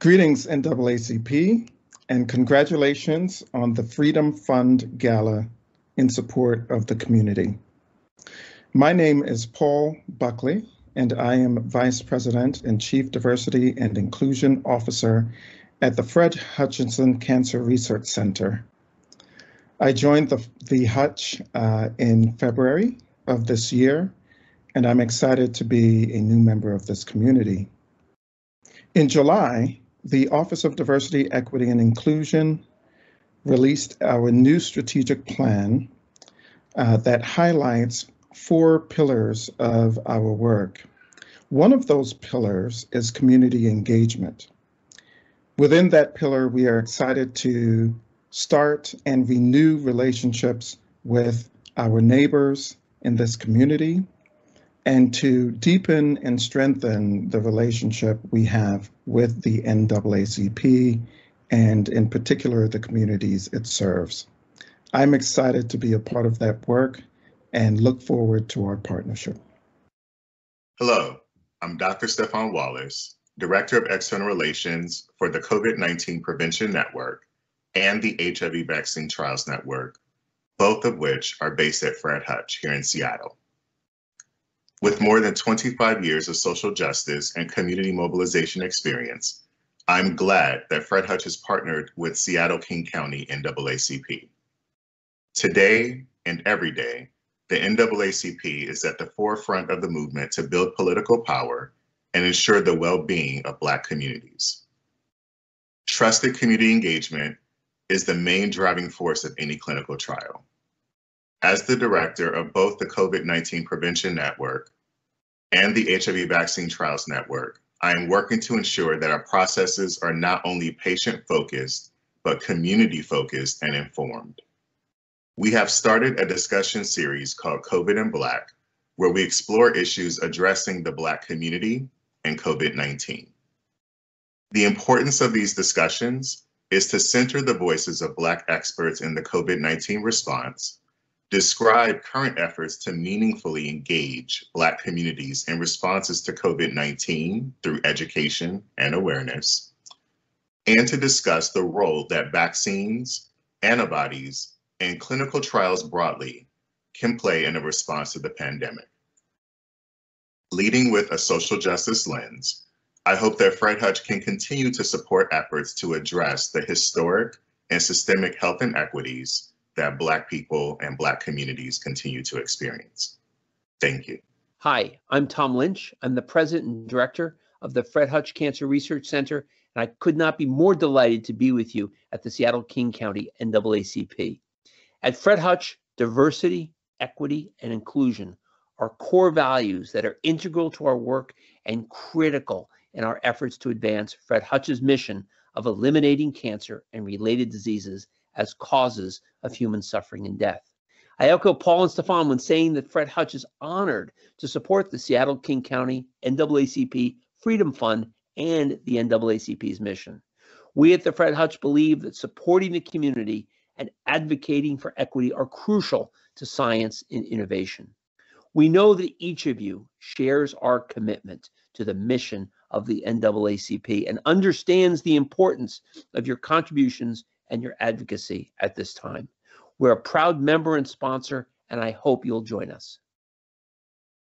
Greetings, NAACP, and congratulations on the Freedom Fund Gala in support of the community. My name is Paul Buckley, and I am Vice President and Chief Diversity and Inclusion Officer at the Fred Hutchinson Cancer Research Center. I joined the, the Hutch uh, in February of this year, and I'm excited to be a new member of this community. In July, the Office of Diversity, Equity, and Inclusion released our new strategic plan uh, that highlights four pillars of our work. One of those pillars is community engagement. Within that pillar, we are excited to start and renew relationships with our neighbors in this community and to deepen and strengthen the relationship we have with the NAACP and in particular the communities it serves. I'm excited to be a part of that work and look forward to our partnership. Hello, I'm Dr. Stephaun Wallace, Director of External Relations for the COVID-19 Prevention Network and the HIV Vaccine Trials Network, both of which are based at Fred Hutch here in Seattle. With more than 25 years of social justice and community mobilization experience, I'm glad that Fred Hutch has partnered with Seattle King County NAACP. Today and every day, the NAACP is at the forefront of the movement to build political power and ensure the well-being of Black communities. Trusted community engagement is the main driving force of any clinical trial. As the director of both the COVID-19 Prevention Network and the HIV Vaccine Trials Network, I am working to ensure that our processes are not only patient-focused, but community-focused and informed. We have started a discussion series called COVID and Black, where we explore issues addressing the Black community and COVID-19. The importance of these discussions is to center the voices of Black experts in the COVID-19 response describe current efforts to meaningfully engage Black communities in responses to COVID-19 through education and awareness, and to discuss the role that vaccines, antibodies, and clinical trials broadly can play in a response to the pandemic. Leading with a social justice lens, I hope that Fred Hutch can continue to support efforts to address the historic and systemic health inequities that Black people and Black communities continue to experience. Thank you. Hi, I'm Tom Lynch. I'm the president and director of the Fred Hutch Cancer Research Center, and I could not be more delighted to be with you at the Seattle King County NAACP. At Fred Hutch, diversity, equity, and inclusion are core values that are integral to our work and critical in our efforts to advance Fred Hutch's mission of eliminating cancer and related diseases as causes of human suffering and death. I echo Paul and Stephaun when saying that Fred Hutch is honored to support the Seattle King County NAACP Freedom Fund and the NAACP's mission. We at the Fred Hutch believe that supporting the community and advocating for equity are crucial to science and innovation. We know that each of you shares our commitment to the mission of the NAACP and understands the importance of your contributions and your advocacy at this time. We're a proud member and sponsor, and I hope you'll join us.